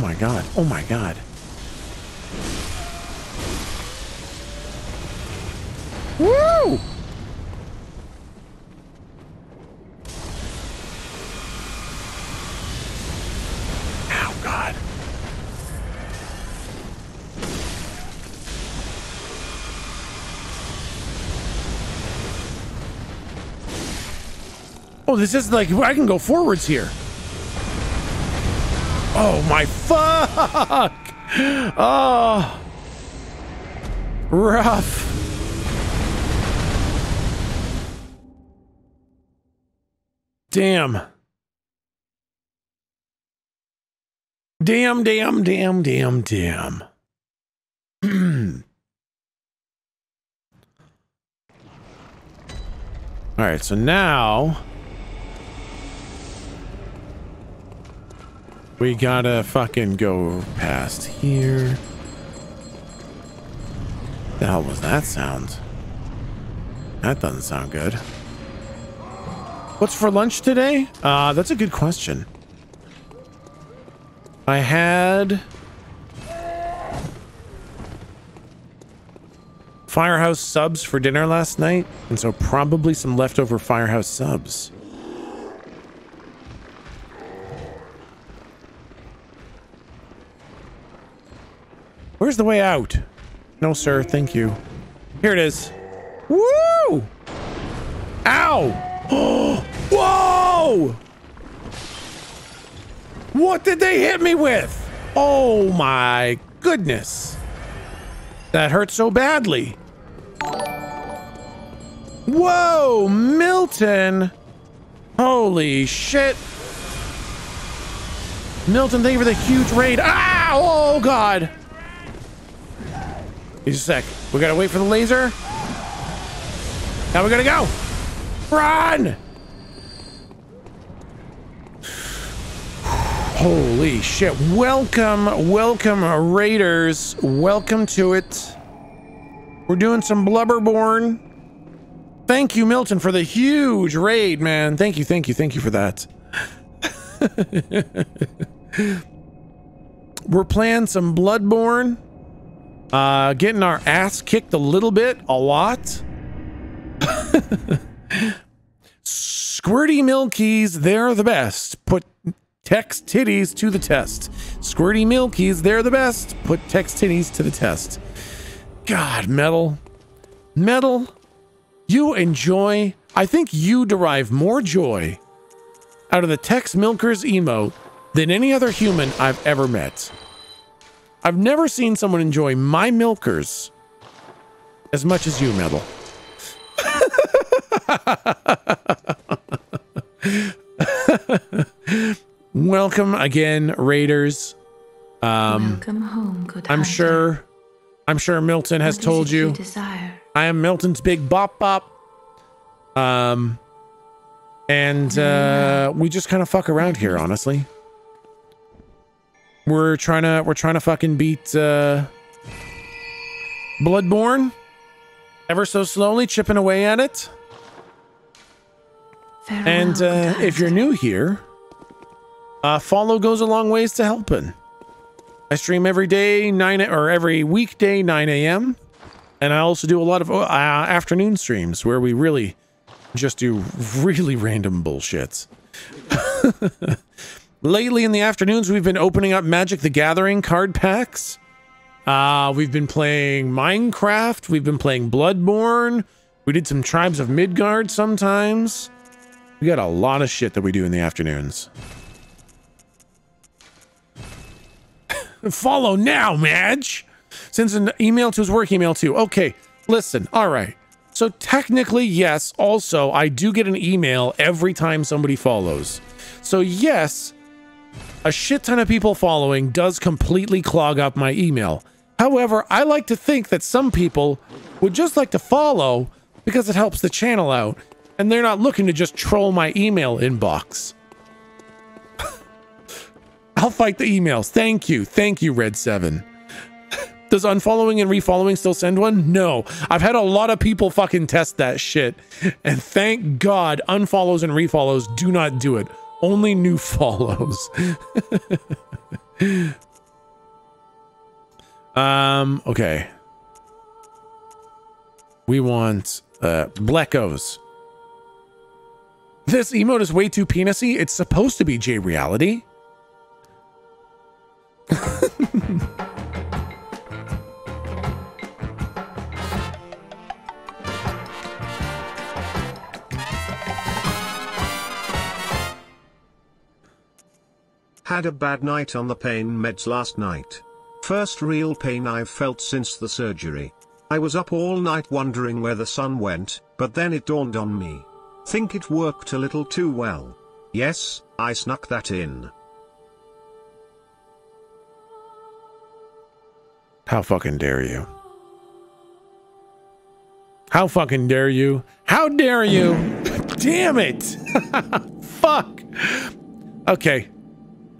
my god. Oh my god. Woo! Oh god. Oh, this is like I can go forwards here. Oh my fuck! Oh, rough. Damn. Damn, damn, damn, damn, damn. All right, so now we gotta fucking go past here. The hell was that sound? That doesn't sound good. What's for lunch today? Uh, that's a good question. I had Firehouse subs for dinner last night, and so probably some leftover Firehouse subs. Where's the way out? No, sir, thank you. Here it is. Woo! Ow! Whoa! What did they hit me with? Oh my goodness. That hurt so badly. Whoa, Milton. Holy shit. Milton, thank you for the huge raid. Ah! Oh, God. Just a sec. We gotta wait for the laser. Now we gotta go. Run! Holy shit. Welcome, welcome, Raiders. Welcome to it. We're doing some Blubberborn. Thank you, Milton, for the huge raid, man. Thank you, thank you, thank you for that. We're playing some Bloodborne. Uh, getting our ass kicked a little bit, a lot. Squirty Milkies, they're the best. Put Tex titties to the test. Squirty Milkies, they're the best. Put Tex titties to the test. God, metal. Metal, you enjoy, I think you derive more joy out of the Tex Milkers emote than any other human I've ever met. I've never seen someone enjoy my milkers as much as you, Metal. Welcome again, Raiders. Um, Welcome home, good I'm hunter. sure, I'm sure Milton has told you. desire? I am Milton's big bop bop. Um, and uh, we just kind of fuck around here, honestly. We're trying to we're trying to fucking beat uh, Bloodborne, ever so slowly chipping away at it. Farewell, And uh, if you're new here, uh, follow goes a long ways to helping. I stream every day, nine or every weekday, 9 a.m. And I also do a lot of uh, afternoon streams where we really just do really random bullshits. Lately in the afternoons, we've been opening up Magic the Gathering card packs. Uh, we've been playing Minecraft. We've been playing Bloodborne. We did some Tribes of Midgard sometimes. We got a lot of shit that we do in the afternoons. Follow now, Madge. Sends an email to his work email too. Okay, listen. All right. So technically, yes. Also, I do get an email every time somebody follows. So yes, a shit ton of people following does completely clog up my email. However, I like to think that some people would just like to follow because it helps the channel out and they're not looking to just troll my email inbox. I'll fight the emails. Thank you. Thank you, Red7. Does unfollowing and refollowing still send one? No. I've had a lot of people fucking test that shit. And thank God unfollows and refollows do not do it. Only new follows. um, okay. We want uh Bleckos. This emote is way too penisy. It's supposed to be J reality. Had a bad night on the pain meds last night. First real pain I've felt since the surgery. I was up all night wondering where the sun went, but then it dawned on me. Think it worked a little too well. Yes, I snuck that in. How fucking dare you? How fucking dare you? How dare you? Damn it! Fuck! Okay.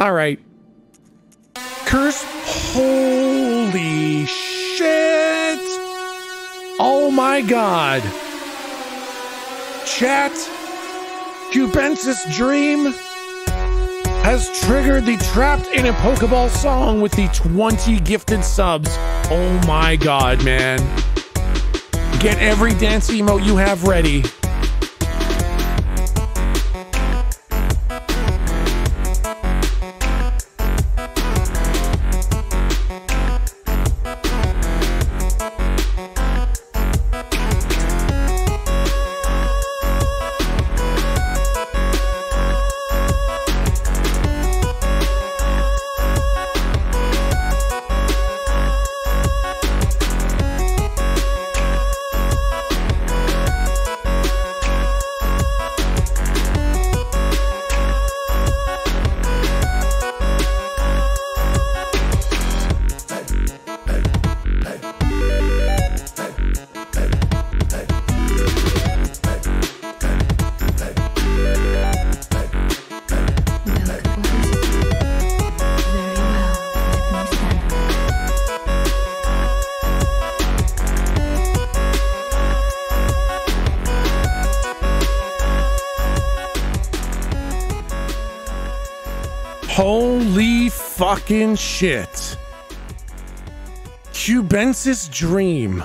All right. Curse. Holy shit! Oh my god. Chat. Cubensis Dream has triggered the Trapped in a Pokeball song with the 20 gifted subs. Oh my god, man. Get every dance emote you have ready. Fucking shit. Cubensis Dream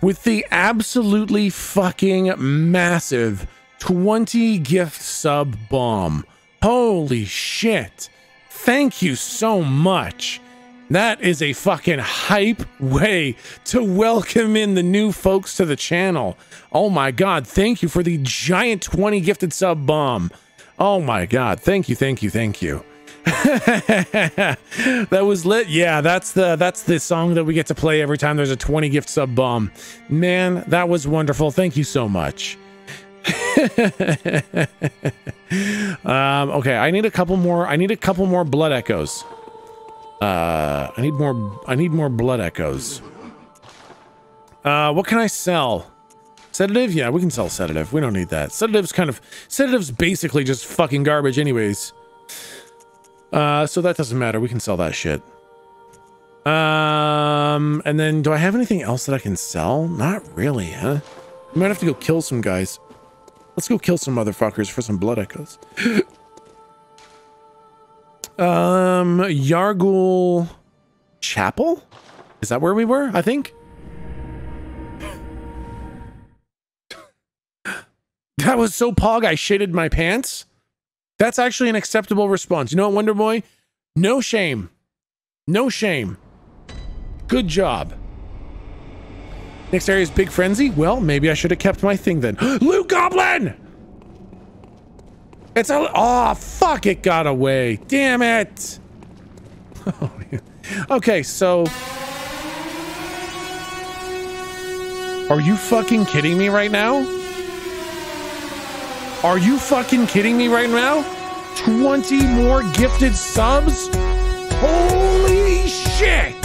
with the absolutely fucking massive 20 gift sub bomb. Holy shit. Thank you so much. That is a fucking hype way to welcome in the new folks to the channel. Oh my god, thank you for the giant 20 gifted sub bomb. Oh my god, thank you, thank you, thank you. that was lit. Yeah, that's the that's the song that we get to play every time there's a 20 gift sub bomb. Man, that was wonderful. Thank you so much. um, okay, I need a couple more. I need a couple more blood echoes. Uh, I need more. I need more blood echoes. Uh, what can I sell? Sedative? Yeah, we can sell sedative. We don't need that. Sedative's kind of sedative's basically just fucking garbage, anyways. Uh, so that doesn't matter. We can sell that shit. Um, and then do I have anything else that I can sell? Not really, huh? We might have to go kill some guys. Let's go kill some motherfuckers for some blood echoes. um, Yahar'gul Chapel? Is that where we were? I think. that was so pog I shitted my pants. That's actually an acceptable response. You know what, Wonder Boy? No shame. No shame. Good job. Next area is Big Frenzy. Well, maybe I should have kept my thing then. Loot Goblin! It's a- Oh, fuck, it got away. Damn it! okay, so... Are you fucking kidding me right now? Are you fucking kidding me right now? 20 more gifted subs? Holy shit!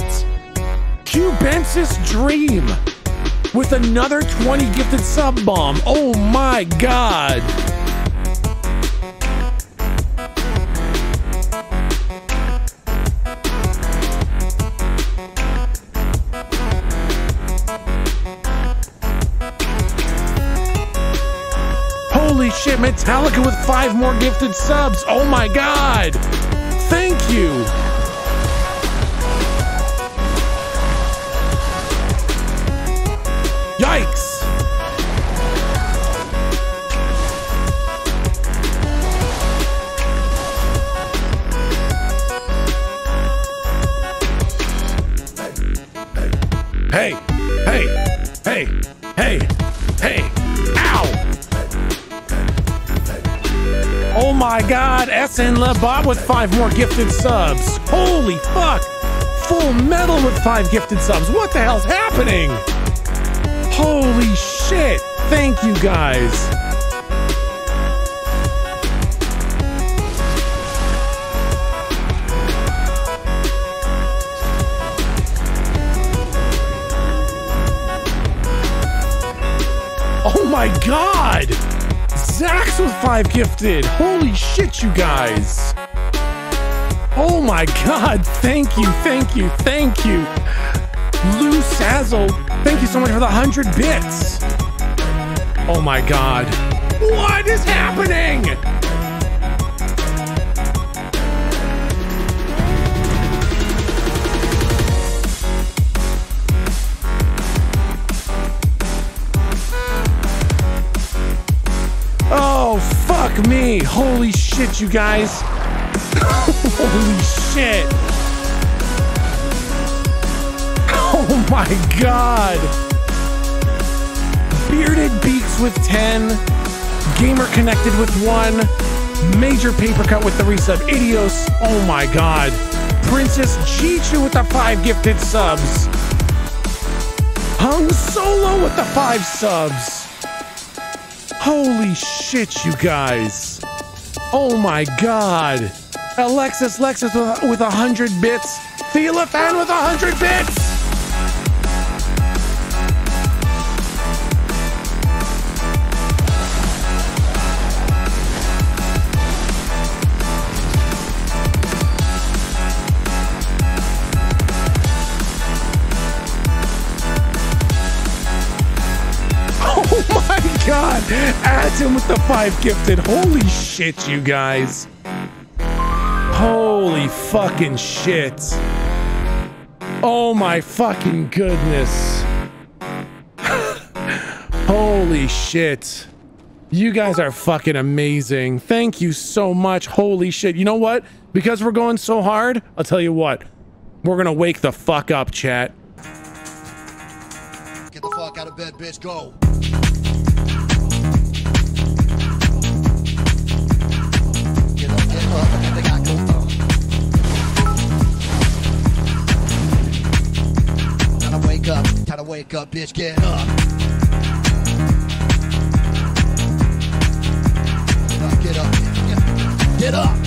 Cubensis Dream with another 20 gifted sub bomb. Oh my god. Shit. Metallica with five more gifted subs. Oh my god. Thank you. SN Lebot with five more gifted subs. Holy fuck! Full metal with five gifted subs. What the hell's happening? Holy shit! Thank you guys. Oh my god! Zax with five gifted! Holy shit, you guys! Oh my god, thank you, thank you, thank you! Lou Sazzle, thank you so much for the 100 bits! Oh my god. What is happening? Fuck me. Holy shit, you guys. Holy shit. Oh my god. Bearded Beaks with 10. Gamer Connected with 1. Major Paper Cut with the resub. Idios. Oh my god. Princess Chichu with the 5 gifted subs. Hung Solo with the 5 subs. Holy shit, you guys. Oh my god. Alexis Lexus with, with 100 bits. Thela Fan with 100 bits. Atom with the five gifted. Holy shit, you guys. Holy fucking shit. Oh my fucking goodness. Holy shit. You guys are fucking amazing. Thank you so much. Holy shit. You know what? Because we're going so hard, I'll tell you what. We're gonna wake the fuck up, chat. Get the fuck out of bed, bitch. Go. Wake up, time to wake up, bitch. Get up. Get up, get up, get up.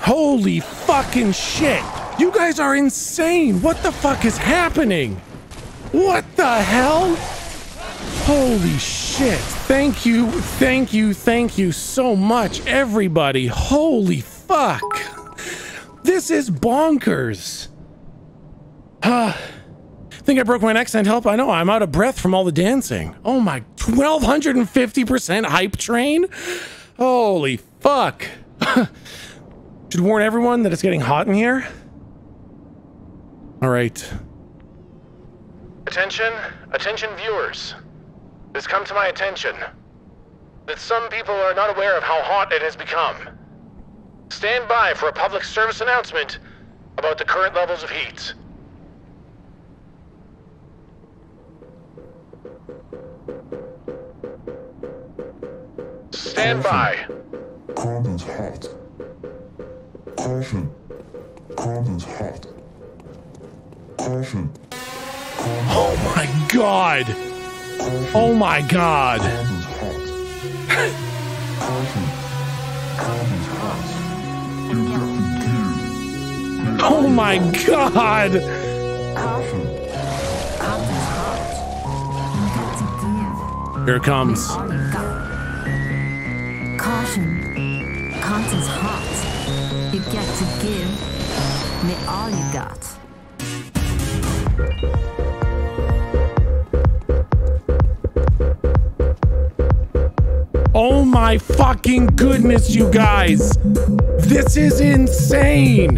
Holy fucking shit! You guys are insane! What the fuck is happening? What the hell? Holy shit! Thank you, thank you, thank you so much, everybody! Holy fuck! This is bonkers! Ah. Think I broke my neck, send help? I know, I'm out of breath from all the dancing. Oh my, 1250% hype train? Holy fuck. Should warn everyone that it's getting hot in here. All right. Attention, attention viewers. It has come to my attention that some people are not aware of how hot it has become. Stand by for a public service announcement about the current levels of heat. Stand by. Content's hot. Caution. Content's hot. Caution. Oh my god. Oh my god. Oh my god. Here it comes. Caution. Content's hot. You get to give me all you got. Oh my fucking goodness, you guys. This is insane.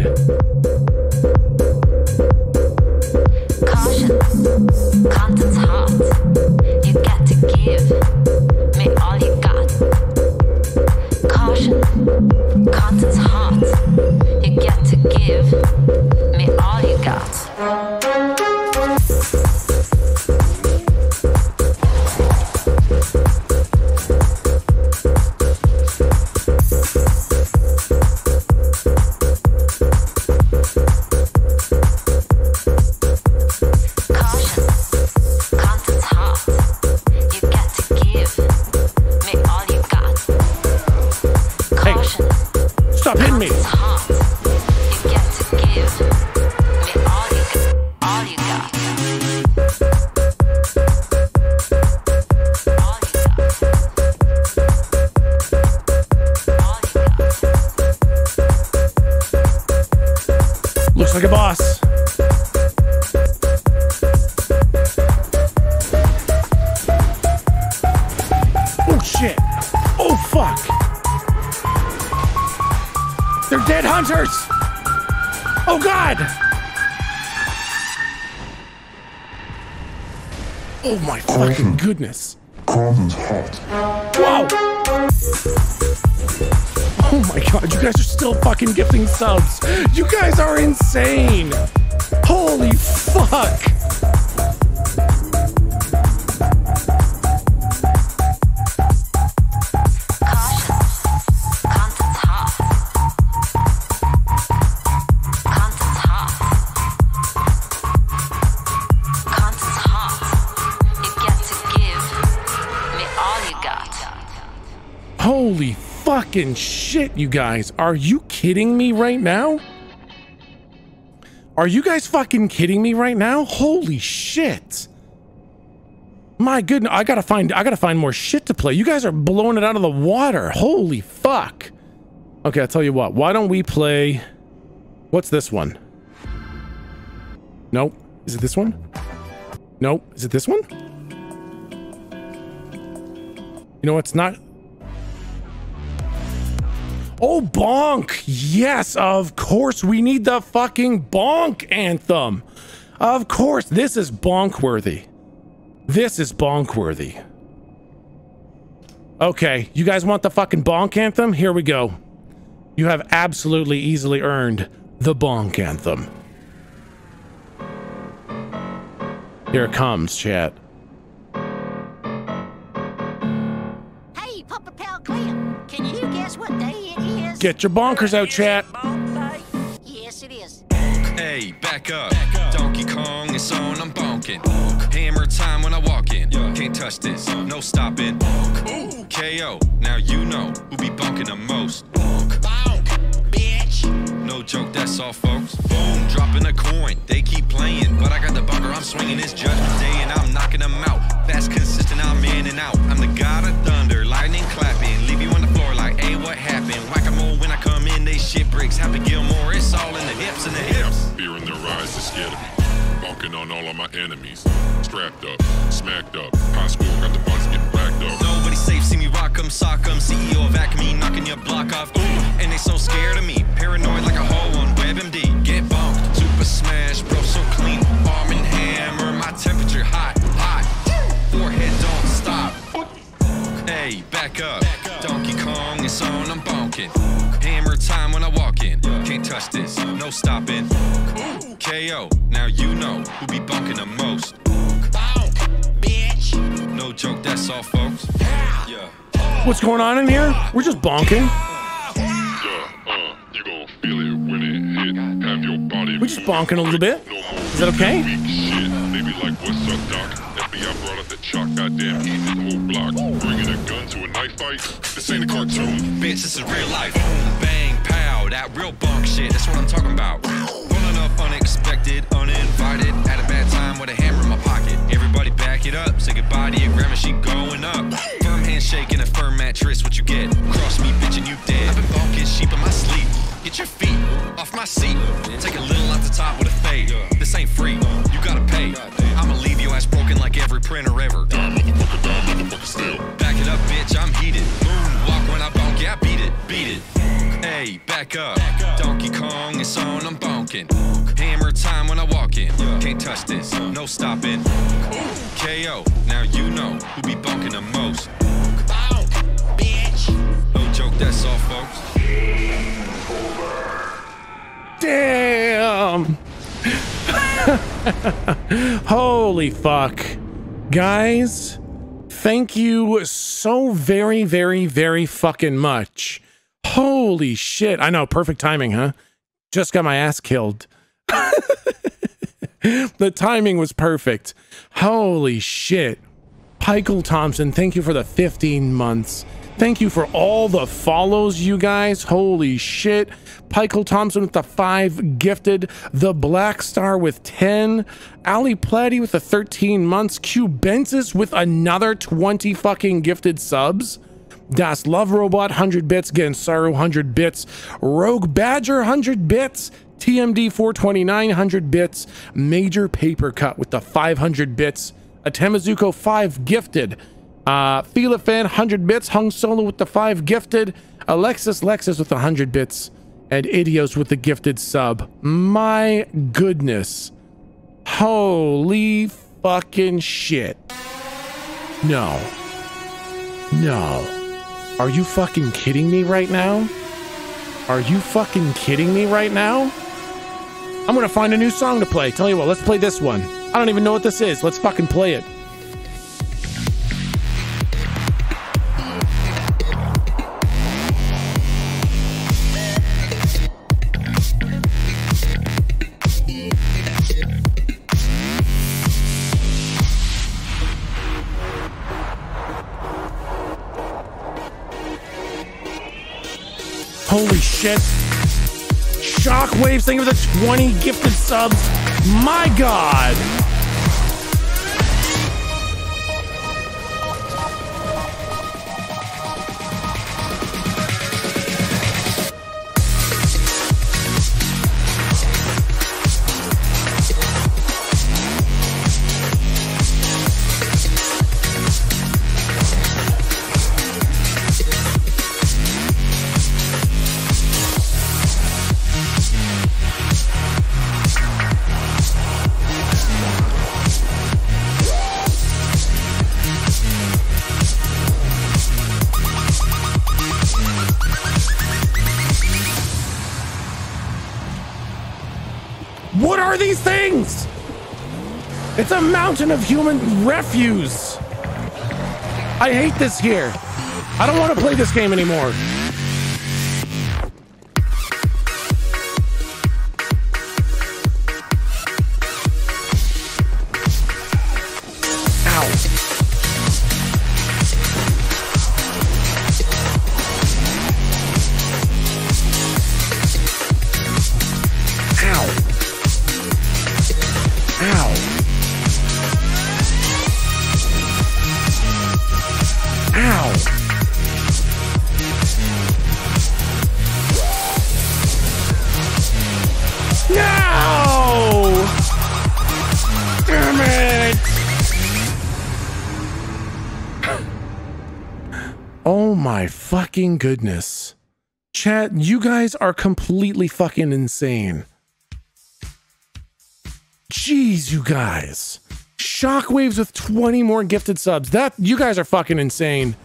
Like a boss. Oh shit. Oh fuck. They're dead hunters. Oh god. Oh my fucking goodness. Content's hot. Whoa! Oh my god, you guys are still fucking gifting subs. You guys are insane. Holy fuck. Fucking shit, you guys. Are you kidding me right now? Are you guys fucking kidding me right now? Holy shit. My goodness, I gotta find I gotta find more shit to play. You guys are blowing it out of the water. Holy fuck. Okay, I'll tell you what. Why don't we play what's this one? Nope. Is it this one? Nope. Is it this one? You know what's not Oh, bonk. Yes, of course. We need the fucking bonk anthem. Of course. This is bonk worthy. This is bonk worthy. Okay, you guys want the fucking bonk anthem? Here we go. You have absolutely easily earned the bonk anthem. Here it comes, chat. Hey, Papa Pal Clem, can you guess what day? Get your bonkers out, chat. Yes, it is. Hey, back up. Donkey Kong is on, I'm bonking. Hammer time when I walk in. Yeah. Can't touch this, no stopping. KO, now you know who be bonking the most. Bitch. No joke, that's all, folks. Boom, dropping a coin. They keep playing, but I got the bunker. I'm swinging this judgment day, and I'm knocking them out. Fast, consistent, I'm in and out. I'm the god of thunder, lightning clapping. Leave you they shit bricks. Happy Gilmore, it's all in the hips and the hips. Fear in their eyes, they're scared of me. Bonking on all of my enemies. Strapped up, smacked up. High school, got the buns getting racked up. Nobody safe, see me rock 'em, sock 'em. CEO of Acme, knocking your block off. Ooh, and they so scared of me. Paranoid like a hoe on up. Donkey Kong is on, I'm bonking. Hammer time when I walk in. Can't touch this, no stopping. KO, now you know who be bonking the most. Bitch. No joke, that's all, folks. Yeah. What's going on in here? We're just bonking. Yeah, uh, you gon' feel when it hit. Have your body. We're just bonking a little bit. Is that okay? Up, brought out the chalk, goddamn, eat this whole block. Bringing a gun to a knife fight? This ain't a cartoon. Bitch, this is real life. Boom, bang, pow. That real bunk shit. That's what I'm talking about. Pulling up unexpected, uninvited. At a bad time with a hammer in my pocket. Everybody back it up. Say goodbye diagram and she going up. Firm handshake and a firm mattress, what you get? Cross me, bitch, and you dead. I've been bonking sheep in my sleep. Get your feet off my seat. Take a little off the top with a fade. This ain't free, you gotta pay. I'ma leave your ass broken like every printer ever. Down, motherfucker, down, motherfucker, still. Back it up, bitch, I'm heated. Moonwalk when I bonk, yeah, beat it, beat it. Hey, back up. Donkey Kong is on, I'm bonking. Hammer time when I walk in. Can't touch this, no stopping. KO, now you know who be bonking the most. Bonk, bitch. No joke, that's all, folks. Damn. Holy fuck. Guys, thank you so very, very, very fucking much. Holy shit. I know, perfect timing, huh? Just got my ass killed. the timing was perfect. Holy shit. Michael Thompson, thank you for the 15 months. Thank you for all the follows, you guys. Holy shit. Michael Thompson with the five gifted. The Black Star with 10. Ali Platty with the 13 months. Cubensis with another 20 fucking gifted subs. Das Love Robot 100 bits, Gensaru 100 bits, Rogue Badger 100 bits, TMD 429 100 bits, Major Paper Cut with the 500 bits, a Tamazuko 5 gifted, uh, Feel Fan 100 bits, Hung Solo with the 5 gifted, Alexis Lexus with the 100 bits, and Idios with the gifted sub. My goodness. Holy fucking shit. No. No. Are you fucking kidding me right now? Are you fucking kidding me right now? I'm gonna find a new song to play. Tell you what, let's play this one. I don't even know what this is. Let's fucking play it. Holy shit. Shockwaves, thank you for the 20 gifted subs. My god. These things? It's a mountain of human refuse. I hate this here. I don't want to play this game anymore. My fucking goodness. Chat, you guys are completely fucking insane. Jeez, you guys. Shockwaves with 20 more gifted subs. That you guys are fucking insane.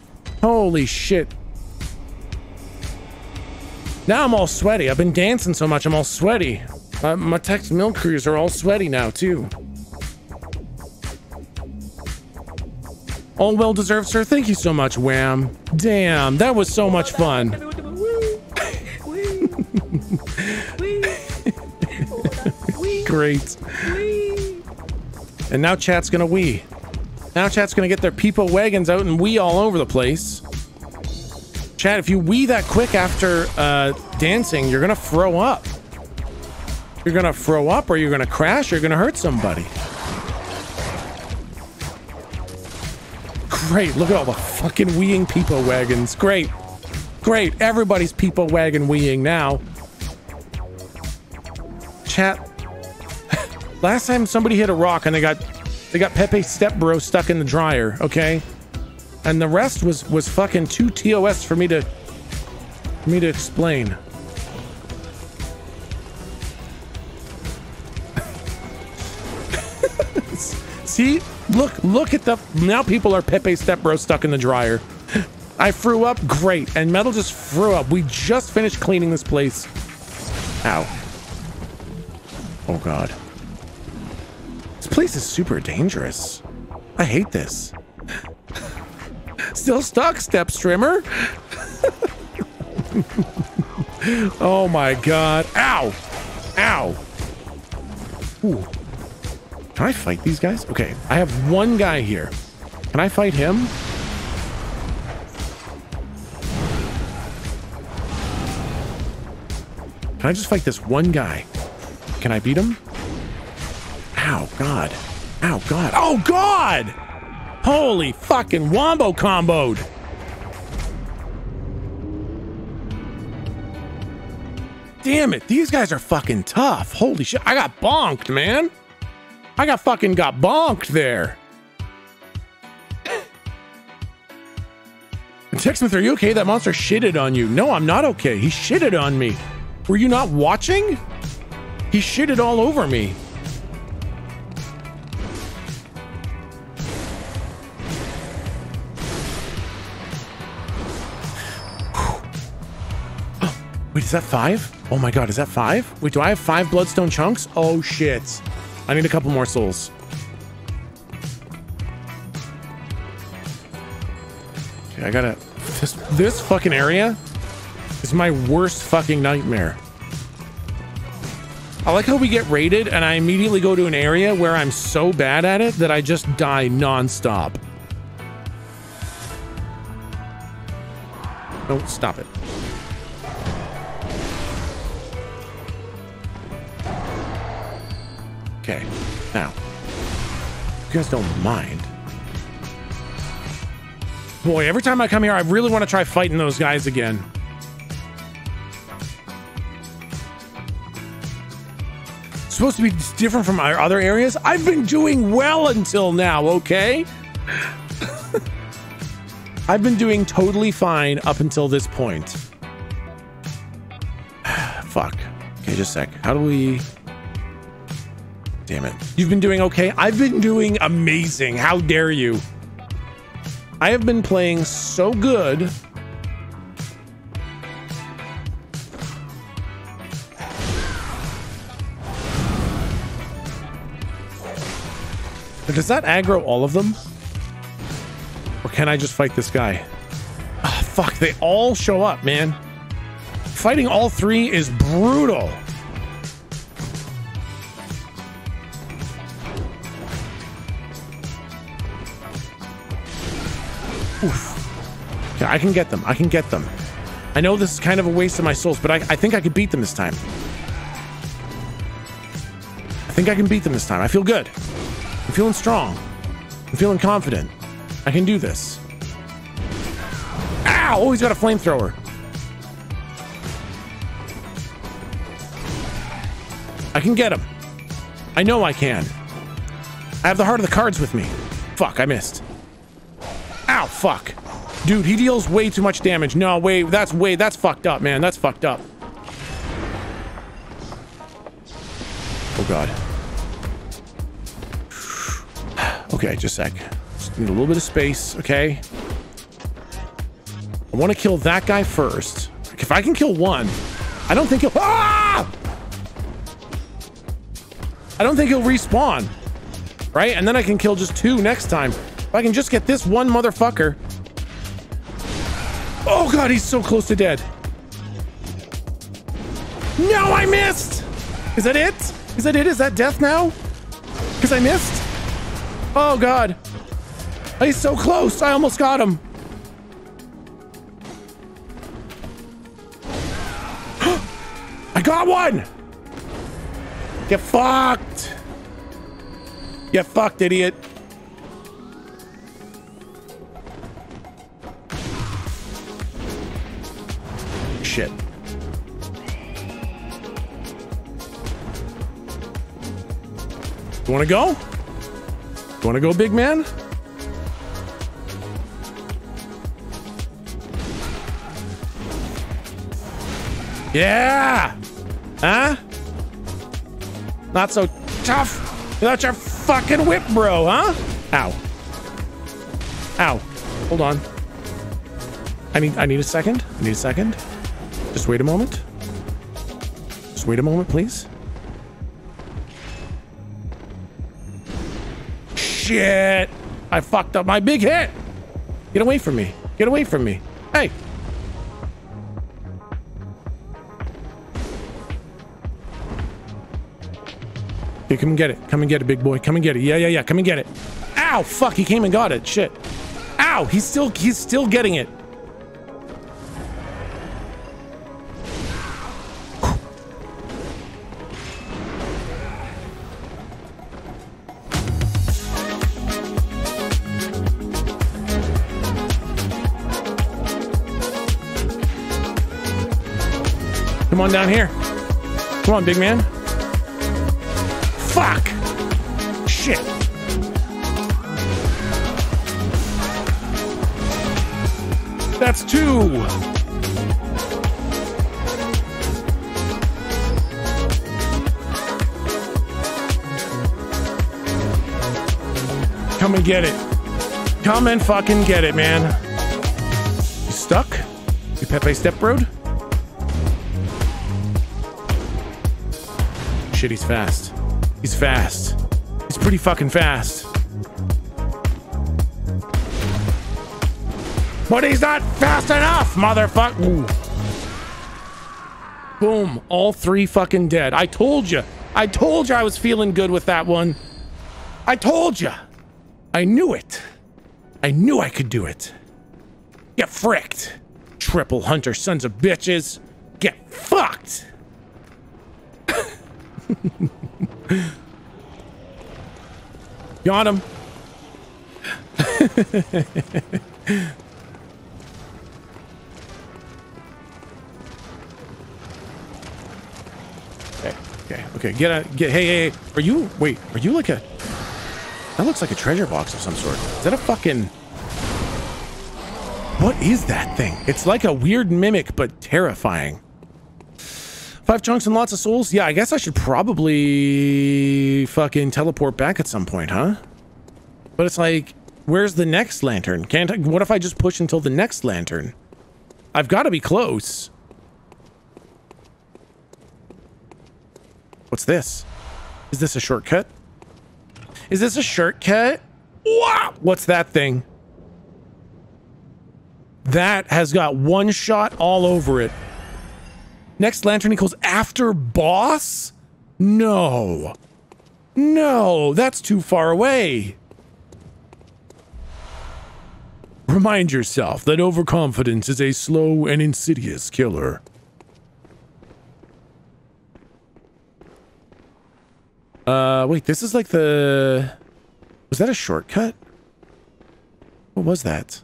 Holy shit. Now I'm all sweaty. I've been dancing so much, I'm all sweaty. Uh, my text milk crews are all sweaty now, too. All well deserved, sir. Thank you so much, Wham. Damn, that was so much fun. Great. And now chat's gonna wee. Now chat's gonna get their people wagons out and wee all over the place. Chat, if you wee that quick after uh, dancing, you're gonna throw up. You're gonna throw up or you're gonna crash or you're gonna hurt somebody. Great. Look at all the fucking weeing people wagons. Great. Great. Everybody's people wagon weeing now. Chat. Last time somebody hit a rock and they got they got Pepe Stepbro stuck in the dryer, okay? And the rest was was fucking too TOS for me to for me to explain. See? Look, look at the now people are Pepe Step Bro stuck in the dryer. I threw up, great. And Metal just threw up. We just finished cleaning this place. Ow. Oh god. This place is super dangerous. I hate this. Still stuck, step strimmer. oh my god. Ow! Ow! Ooh. Can I fight these guys? Okay, I have one guy here. Can I fight him? Can I just fight this one guy? Can I beat him? Ow, God. Ow, God. Oh, God! Holy fucking wombo comboed. Damn it, these guys are fucking tough. Holy shit, I got bonked, man. I got fucking got bonked there. Techsmith, are you okay? That monster shitted on you. No, I'm not okay. He shitted on me. Were you not watching? He shitted all over me. Wait, is that five? Oh my god, is that five? Wait, do I have five bloodstone chunks? Oh shit. I need a couple more souls. Okay, I gotta... This, this fucking area is my worst fucking nightmare. I like how we get raided and I immediately go to an area where I'm so bad at it that I just die nonstop. No, stop it. Now, you guys don't mind. Boy, every time I come here, I really want to try fighting those guys again. supposed to be different from our other areas. I've been doing well until now, okay? I've been doing totally fine up until this point. Fuck. Okay, just a sec. How do we... Damn it. You've been doing okay? I've been doing amazing. How dare you? I have been playing so good. Does that aggro all of them? Or can I just fight this guy? Ah, fuck, they all show up, man. Fighting all three is brutal. Oof. Yeah, I can get them. I can get them. I know this is kind of a waste of my souls, but I, I think I can beat them this time. I think I can beat them this time. I feel good. I'm feeling strong. I'm feeling confident. I can do this. Ow! Oh, he's got a flamethrower. I can get him. I know I can. I have the heart of the cards with me. Fuck, I missed. Ow, fuck. Dude, he deals way too much damage. No, wait, that's way, that's fucked up, man. That's fucked up. Oh, God. Okay, just a sec. Just need a little bit of space, okay? I want to kill that guy first. If I can kill one, I don't think he'll... Ah! I don't think he'll respawn. Right? And then I can kill just two next time. I can just get this one motherfucker. Oh god, he's so close to dead. No, I missed! Is that it? Is that it? Is that death now? Because I missed? Oh god. He's so close. I almost got him. I got one! Get fucked! Get fucked, idiot. Shit. You want to go? You want to go, big man? Yeah! Huh? Not so tough without your fucking whip, bro, huh? Ow. Ow. Hold on. I need I need a second. I need a second. Just wait a moment. Just wait a moment, please. Shit! I fucked up my big hit! Get away from me. Get away from me. Hey! Here, come and get it. Come and get it, big boy. Come and get it. Yeah, yeah, yeah. Come and get it. Ow! Fuck, he came and got it. Shit. Ow! He's still he's still getting it. Come on down here. Come on, big man. Fuck! Shit. That's two. Come and get it. Come and fucking get it, man. You stuck? You Pepe Step Bro? Shit, he's fast. He's fast. He's pretty fucking fast. But he's not fast enough, motherfucker. Boom. All three fucking dead. I told you. I told you I was feeling good with that one. I told you. I knew it. I knew I could do it. Get fricked. Triple hunter sons of bitches. Get fucked. Got him. okay, okay, okay. Get a get. Hey, hey, hey. Are you? Wait. Are you like a? That looks like a treasure box of some sort. Is that a fucking? What is that thing? It's like a weird mimic, but terrifying. Five chunks and lots of souls? Yeah, I guess I should probably fucking teleport back at some point, huh? But it's like, where's the next lantern? Can't I, what if I just push until the next lantern? I've got to be close. What's this? Is this a shortcut? Is this a shortcut? Wow! What's that thing? That has got one shot all over it. Next lantern equals after boss? No. No, that's too far away. Remind yourself that overconfidence is a slow and insidious killer. Uh, wait, this is like the... Was that a shortcut? What was that?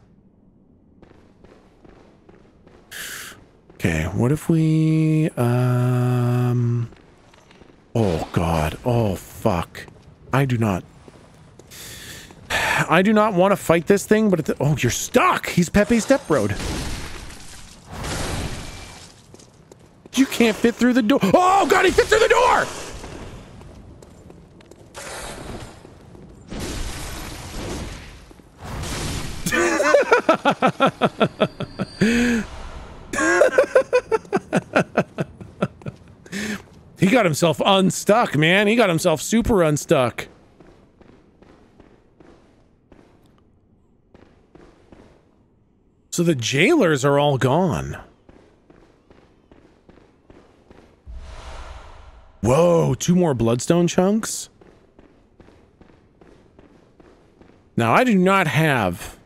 Okay, what if we, um... Oh, God. Oh, fuck. I do not... I do not want to fight this thing, but... The, oh, you're stuck! He's Pepe Step Bro. You can't fit through the door. Oh, God, he fit through the door! he got himself unstuck, man. He got himself super unstuck. So the jailers are all gone. Whoa, two more bloodstone chunks? Now, I do not have...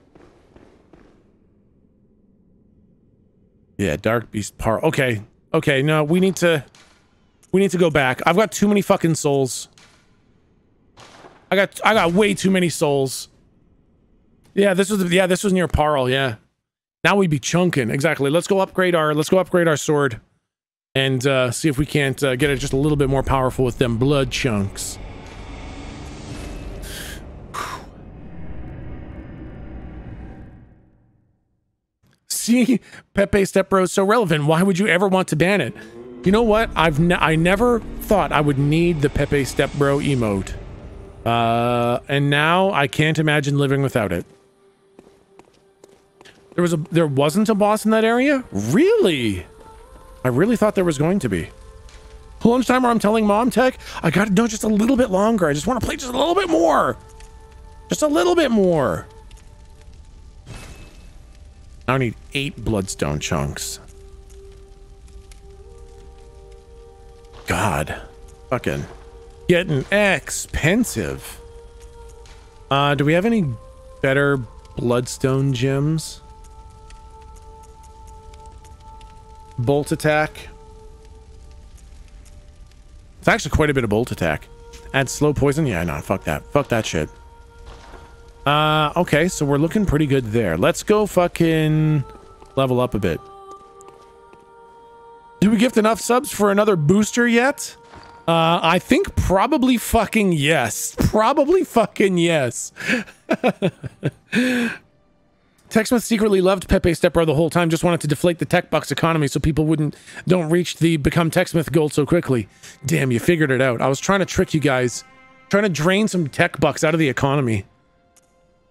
Yeah, Dark Beast Par... Okay, okay, no, we need to... We need to go back. I've got too many fucking souls. I got I got way too many souls. Yeah, this was yeah, this was near Paarl, yeah. Now we'd be chunking. Exactly. Let's go upgrade our let's go upgrade our sword and uh, see if we can't uh, get it just a little bit more powerful with them blood chunks. See, Pepe Step Bro is so relevant. Why would you ever want to ban it? You know what? I've ne I never thought I would need the Pepe Step Bro emote. Uh, and now I can't imagine living without it. There was a there wasn't a boss in that area? Really? I really thought there was going to be. Lunchtime where I'm telling Mom Tech, I gotta know just a little bit longer. I just want to play just a little bit more. Just a little bit more. I need eight bloodstone chunks. God. Fucking getting expensive. Uh, do we have any better bloodstone gems? Bolt attack. It's actually quite a bit of bolt attack. Add slow poison? Yeah, no, fuck that. Fuck that shit. Uh, okay, so we're looking pretty good there. Let's go fucking level up a bit. Do we gift enough subs for another booster yet? Uh, I think probably fucking yes. Probably fucking yes. TechSmith secretly loved Pepe Stepbro the whole time, just wanted to deflate the tech bucks economy so people wouldn't don't reach the become TechSmith goal so quickly. Damn, you figured it out. I was trying to trick you guys. Trying to drain some tech bucks out of the economy.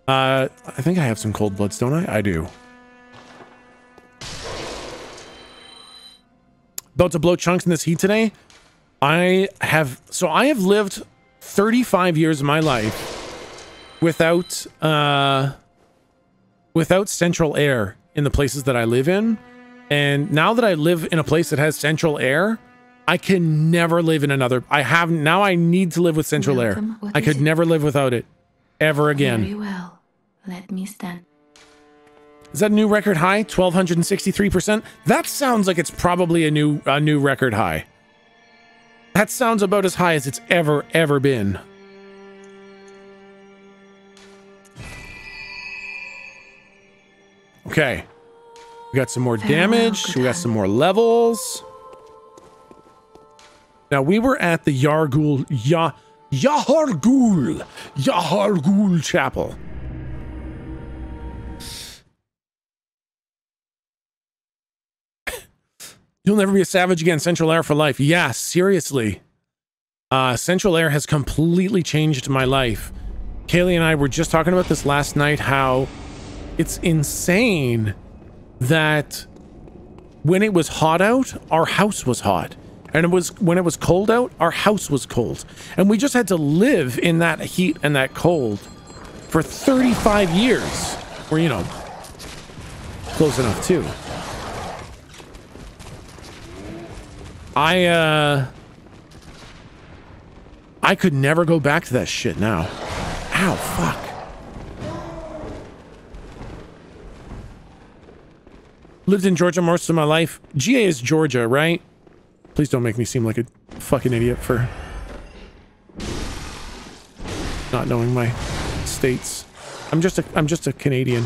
Uh, I think I have some cold bloods, don't I? I do. About to blow chunks in this heat today. I have, so I have lived 35 years of my life without, uh, without central air in the places that I live in. And now that I live in a place that has central air, I can never live in another. I have, now I need to live with central Welcome. air. What I could it? never live without it ever again. Very well. Let me stand. Is that a new record high? 1263%? That sounds like it's probably a new a new record high. That sounds about as high as it's ever ever been. Okay. We got some more oh, damage. We got some more levels. Now we were at the Yargul Ya Yahar'gul Yahar'gul Chapel. You'll never be a savage again. Central Air for life. Yeah, seriously. Uh, Central Air has completely changed my life. Kaylee and I were just talking about this last night. How it's insane that when it was hot out, our house was hot. And it was when it was cold out, our house was cold. And we just had to live in that heat and that cold for 35 years. Or, you know, close enough too. I, uh... I could never go back to that shit now. Ow, fuck. Lived in Georgia most of my life. GA is Georgia, right? Please don't make me seem like a fucking idiot for not knowing my states. I'm just a I'm just a Canadian.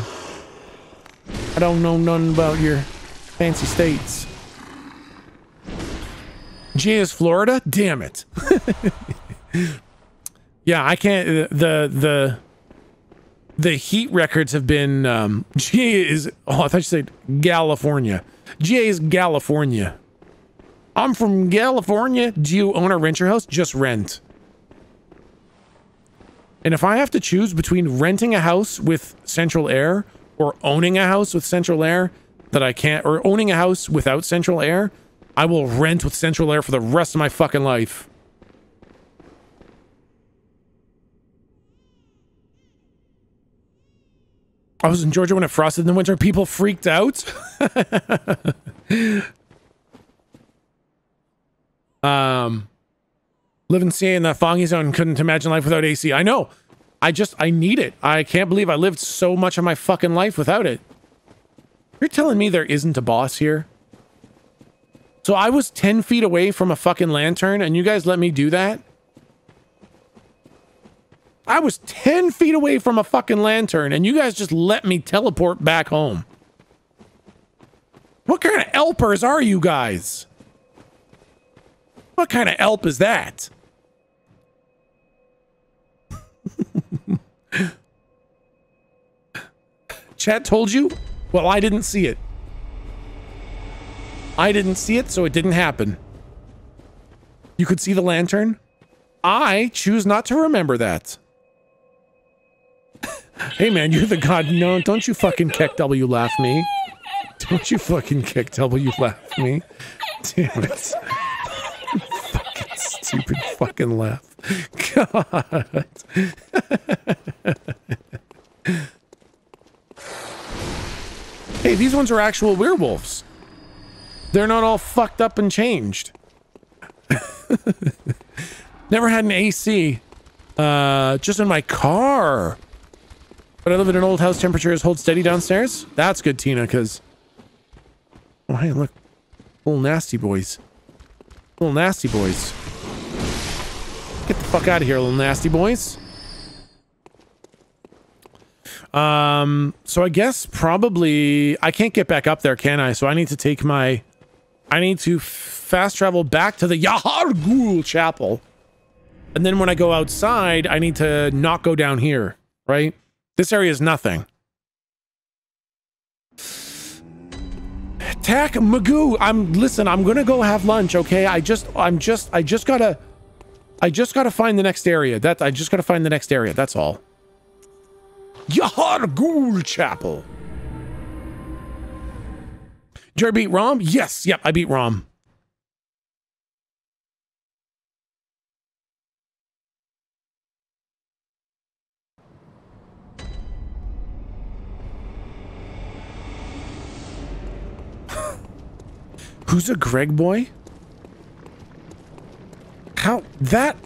I don't know none about your fancy states. Is Florida? Damn it. yeah, I can't the the the heat records have been um GA is oh I thought you said California. GA is California. I'm from California. Do you own or rent your house? Just rent. And if I have to choose between renting a house with central air or owning a house with central air that I can't, or owning a house without central air, I will rent with central air for the rest of my fucking life. I was in Georgia when it frosted in the winter. People freaked out. um, live in CA in that foggy zone. Couldn't imagine life without AC. I know. I just, I need it. I can't believe I lived so much of my fucking life without it. You're telling me there isn't a boss here? So I was 10 feet away from a fucking lantern and you guys let me do that? I was 10 feet away from a fucking lantern and you guys just let me teleport back home. What kind of elpers are you guys? What kind of elp is that? Chat told you? Well, I didn't see it. I didn't see it, so it didn't happen. You could see the lantern? I choose not to remember that. hey man, you're the god. No, don't you fucking KEKW laugh me. Don't you fucking KEKW laugh me. Damn it. fucking stupid fucking laugh. God. hey, these ones are actual werewolves. They're not all fucked up and changed. Never had an AC. Uh, just in my car. But I live in an old house. Temperatures hold steady downstairs. That's good, Tina, because... Oh, hey, look. Little nasty boys. Little nasty boys. Get the fuck out of here, little nasty boys. Um, so I guess probably... I can't get back up there, can I? So I need to take my... I need to fast travel back to the Yahar'gul Chapel. And then when I go outside, I need to not go down here, right? This area is nothing. Tack Magoo, I'm listen, I'm gonna go have lunch, okay? I just I'm just I just gotta I just gotta find the next area. That I just gotta find the next area, that's all. Yahar'gul Chapel. Did you beat Rom? Yes, yep, I beat Rom. Who's a Greg boy? How that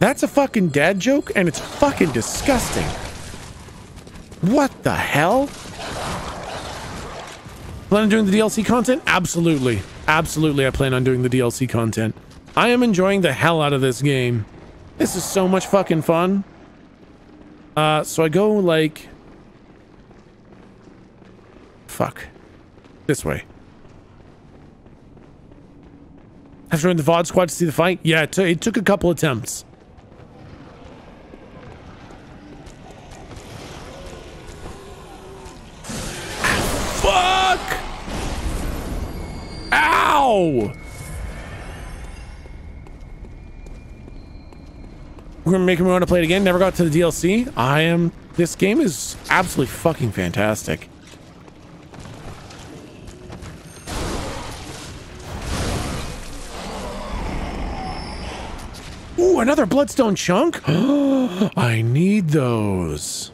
that's a fucking dad joke and it's fucking disgusting. What the hell? Plan on doing the DLC content? Absolutely. Absolutely I plan on doing the DLC content. I am enjoying the hell out of this game. This is so much fucking fun. Uh, so I go like... Fuck. This way. Have to join the VOD squad to see the fight? Yeah, it, it took a couple attempts. Fuck! Ow! We're gonna make me want to play it again. Never got to the DLC. I am. This game is absolutely fucking fantastic. Ooh, another bloodstone chunk? I need those.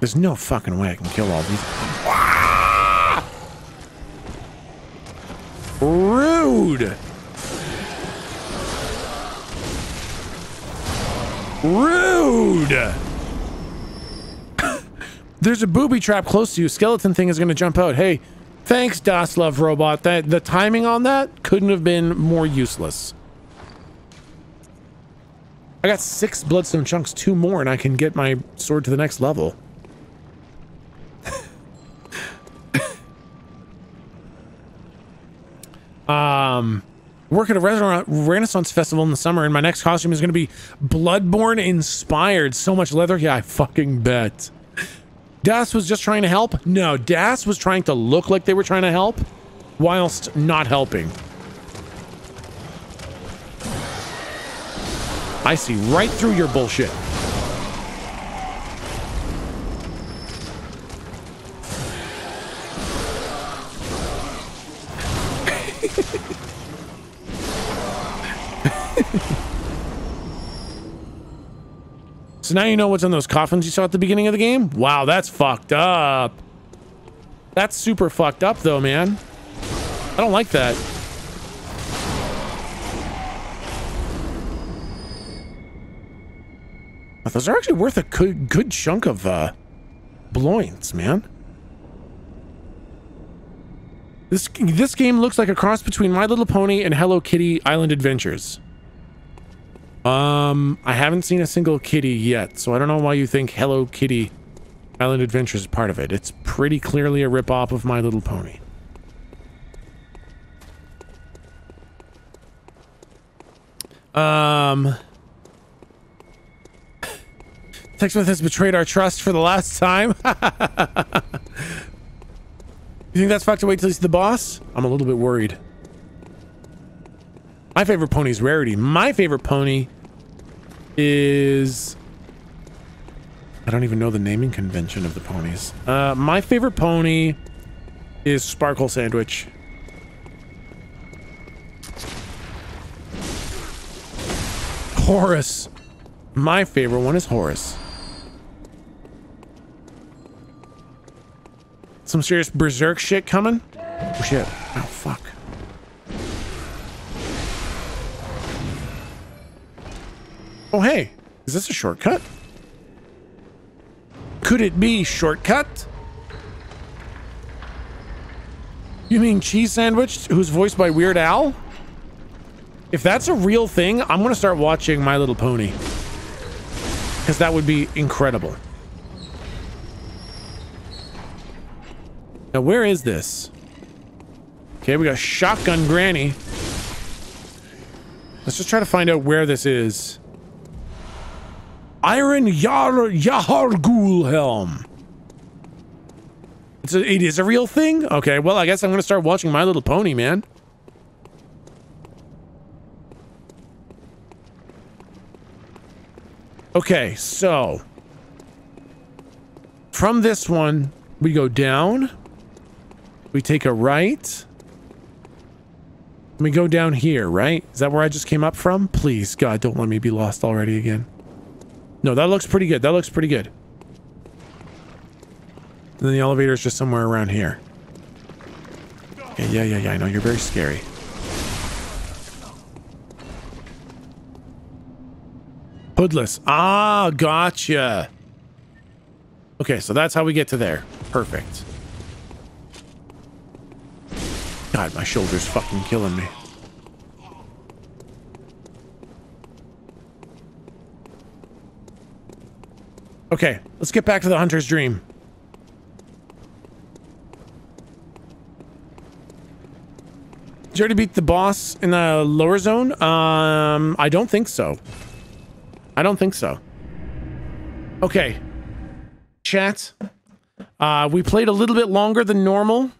There's no fucking way I can kill all these. Rude. Rude. There's a booby trap close to you. Skeleton thing is going to jump out. Hey, Thanks, Daslov Robot. That the timing on that couldn't have been more useless. I got six bloodstone chunks, two more, and I can get my sword to the next level. Um, work at a restaurant Renaissance Festival in the summer, and my next costume is going to be Bloodborne inspired. So much leather, yeah, I fucking bet. Das was just trying to help? No, Das was trying to look like they were trying to help, whilst not helping. I see right through your bullshit. So now you know what's in those coffins you saw at the beginning of the game? Wow, that's fucked up. That's super fucked up though, man. I don't like that. Those are actually worth a good, good chunk of uh, bloins, man. This, this game looks like a cross between My Little Pony and Hello Kitty Island Adventures. Um, I haven't seen a single kitty yet, so I don't know why you think Hello Kitty Island Adventures is part of it. It's pretty clearly a rip-off of My Little Pony. Um... Textmouth has betrayed our trust for the last time. you think that's fucked to wait till he's the boss? I'm a little bit worried. My favorite pony is Rarity. My favorite pony is... I don't even know the naming convention of the ponies. Uh, my favorite pony is Sparkle Sandwich. Horus. My favorite one is Horus. Some serious berserk shit coming? Oh shit. Oh fuck. Oh hey, is this a shortcut? Could it be shortcut? You mean cheese sandwich who's voiced by Weird Al? If that's a real thing, I'm gonna start watching My Little Pony. Because that would be incredible. Now, where is this? Okay, we got Shotgun Granny. Let's just try to find out where this is. Iron Yar Yahar'gul Helm. It's a, it is a real thing? Okay, well, I guess I'm gonna start watching My Little Pony, man. Okay, so from this one, we go down. We take a right. We go down here, right? Is that where I just came up from? Please, God, don't let me be lost already again. No, that looks pretty good. That looks pretty good. And then the elevator is just somewhere around here. Yeah, yeah, yeah, I know. You're very scary. Hoodless. Ah, gotcha. Okay, so that's how we get to there. Perfect. God, my shoulder's fucking killing me. Okay, let's get back to the hunter's dream. Did you already beat the boss in the lower zone? Um, I don't think so. I don't think so. Okay. Chat. Uh, we played a little bit longer than normal.